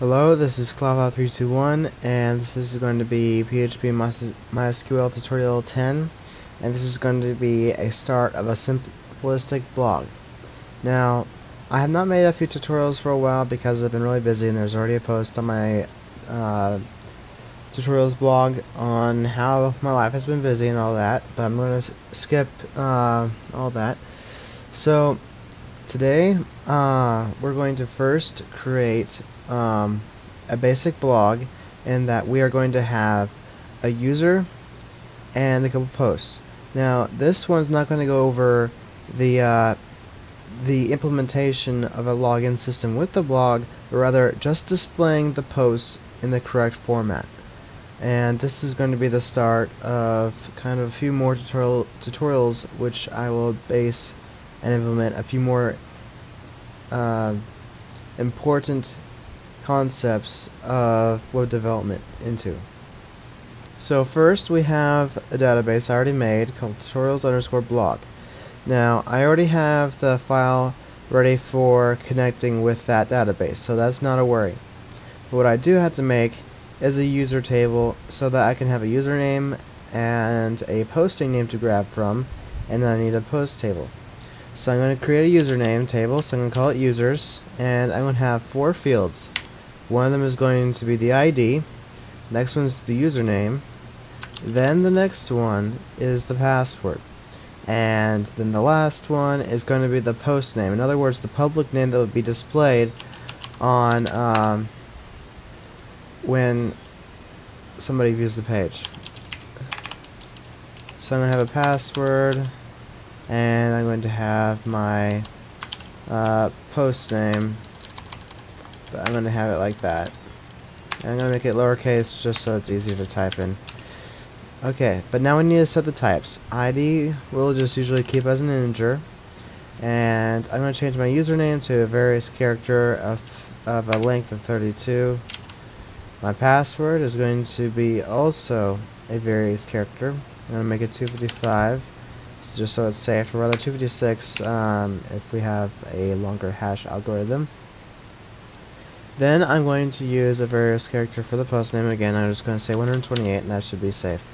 Hello, this is Kloplop321 and this is going to be PHP MySQL tutorial 10 and this is going to be a start of a simplistic blog. Now, I have not made a few tutorials for a while because I've been really busy and there's already a post on my uh, tutorials blog on how my life has been busy and all that, but I'm going to skip uh, all that. So, today uh, we're going to first create um, a basic blog in that we are going to have a user and a couple posts. Now this one's not going to go over the uh, the implementation of a login system with the blog, but rather just displaying the posts in the correct format. And this is going to be the start of kind of a few more tutorial tutorials which I will base and implement a few more uh, important concepts of web development into. So first we have a database I already made called tutorials underscore blog. Now I already have the file ready for connecting with that database, so that's not a worry. But what I do have to make is a user table so that I can have a username and a posting name to grab from, and then I need a post table. So I'm going to create a username table, so I'm going to call it users, and I'm going to have four fields. One of them is going to be the ID, next one's the username, then the next one is the password, and then the last one is going to be the post name. In other words, the public name that would be displayed on um, when somebody views the page. So I'm going to have a password, and I'm going to have my uh, post name but I'm going to have it like that. And I'm going to make it lowercase just so it's easier to type in. Okay but now we need to set the types. ID will just usually keep as an integer and I'm going to change my username to a various character of, of a length of 32 my password is going to be also a various character. I'm going to make it 255 just so it's safe, rather 256 um, if we have a longer hash algorithm. Then I'm going to use a various character for the post name again. I'm just going to say 128 and that should be safe.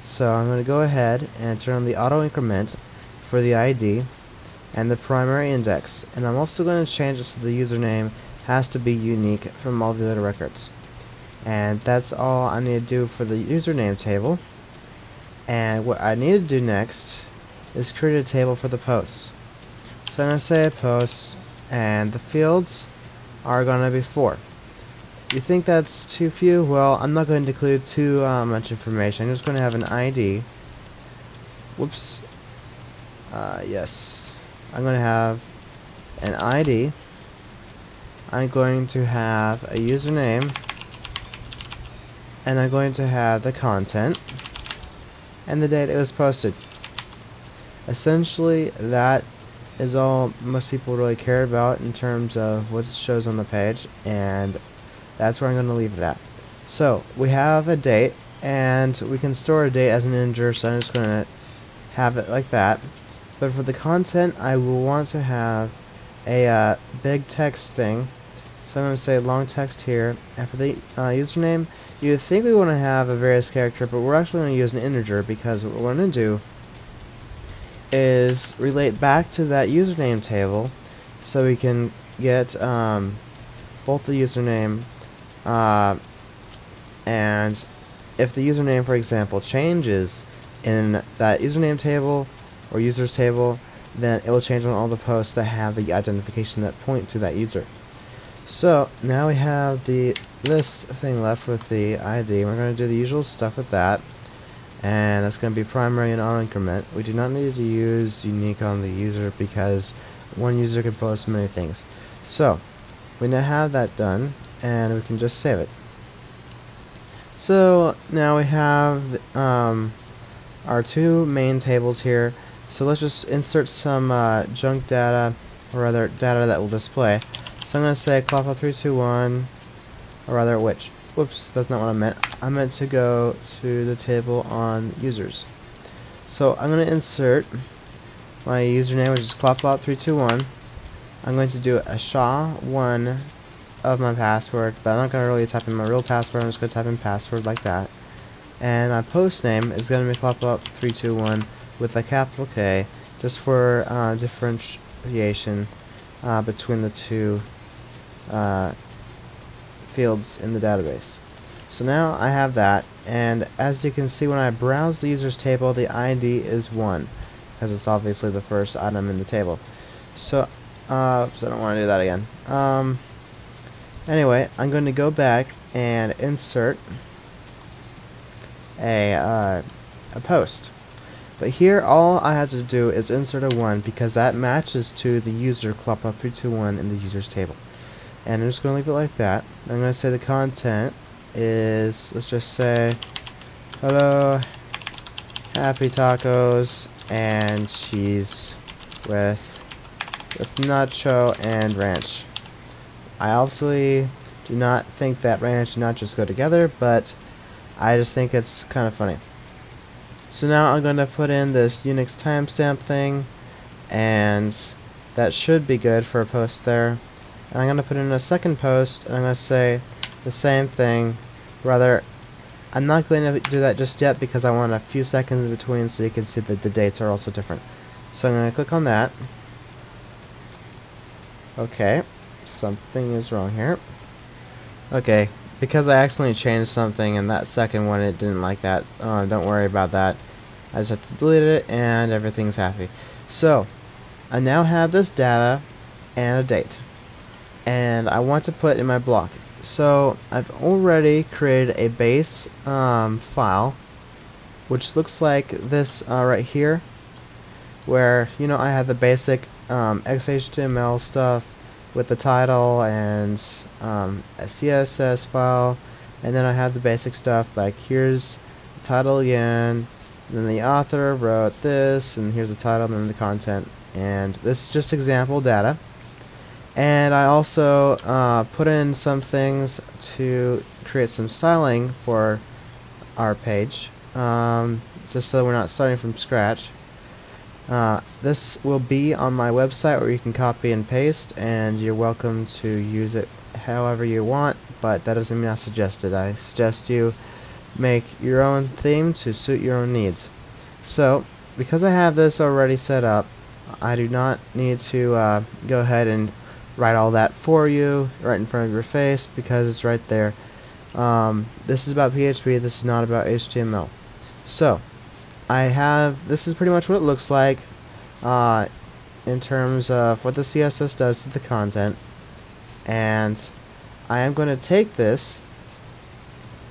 So I'm going to go ahead and turn on the auto increment for the ID and the primary index. And I'm also going to change it so the username has to be unique from all the other records. And that's all I need to do for the username table. And what I need to do next is create a table for the posts. So I'm going to say a post, and the fields are going to be 4. You think that's too few? Well, I'm not going to include too uh, much information. I'm just going to have an ID. Whoops. Uh, yes. I'm going to have an ID. I'm going to have a username. And I'm going to have the content. And the date it was posted essentially that is all most people really care about in terms of what shows on the page and that's where I'm going to leave it at. So we have a date and we can store a date as an integer so I'm just going to have it like that. But for the content I will want to have a uh, big text thing. So I'm going to say long text here. And for the uh, username you think we want to have a various character but we're actually going to use an integer because what we're going to do is relate back to that username table so we can get um, both the username uh, and if the username for example changes in that username table or users table then it will change on all the posts that have the identification that point to that user. So now we have the this thing left with the ID we're going to do the usual stuff with that and that's going to be primary and auto increment. We do not need to use unique on the user because one user can post many things. So we now have that done and we can just save it. So now we have um, our two main tables here. So let's just insert some uh, junk data or rather data that will display. So I'm going to say kloplop321 or rather which Whoops, that's not what I meant. I meant to go to the table on users. So I'm going to insert my username, which is kloplop321. I'm going to do a SHA-1 of my password, but I'm not going to really type in my real password, I'm just going to type in password like that. And my post name is going to be Kloplop321 with a capital K, just for uh, differentiation uh, between the two uh, fields in the database. So now I have that, and as you can see when I browse the users table, the ID is 1, because it's obviously the first item in the table. So, uh, so I don't want to do that again. Um, anyway, I'm going to go back and insert a, uh, a post. But here, all I have to do is insert a 1 because that matches to the user Kloplop321 in the users table. And I'm just going to leave it like that. I'm going to say the content is, let's just say, hello, happy tacos and cheese with, with nacho and ranch. I obviously do not think that ranch and nachos go together, but I just think it's kind of funny. So now I'm going to put in this Unix timestamp thing, and that should be good for a post there. And I'm going to put in a second post, and I'm going to say the same thing. Rather, I'm not going to do that just yet because I want a few seconds in between so you can see that the dates are also different. So I'm going to click on that. Okay, something is wrong here. Okay, because I accidentally changed something in that second one it didn't like that. Uh, don't worry about that. I just have to delete it and everything's happy. So, I now have this data and a date. And I want to put in my block. So I've already created a base um, file which looks like this uh, right here where you know I have the basic um, XHTML stuff with the title and um, a CSS file and then I have the basic stuff like here's the title again then the author wrote this and here's the title and then the content and this is just example data and I also uh, put in some things to create some styling for our page um, just so we're not starting from scratch. Uh, this will be on my website where you can copy and paste and you're welcome to use it however you want but that doesn't mean I suggest it. I suggest you make your own theme to suit your own needs. So because I have this already set up I do not need to uh, go ahead and write all that for you right in front of your face because it's right there. Um, this is about PHP, this is not about HTML. So, I have, this is pretty much what it looks like uh, in terms of what the CSS does to the content. And I am going to take this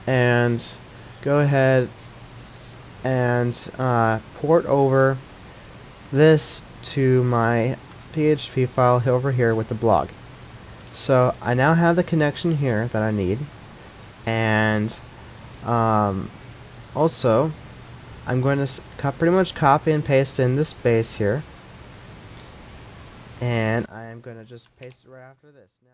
and go ahead and uh, port over this to my PHP file over here with the blog. So I now have the connection here that I need and um, also I'm going to pretty much copy and paste in this base here and I am going to just paste it right after this. Now